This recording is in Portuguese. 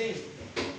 seja.